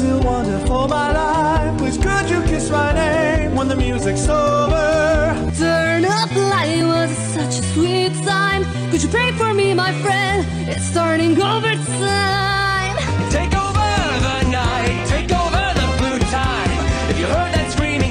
still wonderful my life. Please could you kiss my name when the music's over? Turn up the light was such a sweet time. Could you pray for me my friend? It's turning over time. Take over the night Take over the blue time If you heard that screaming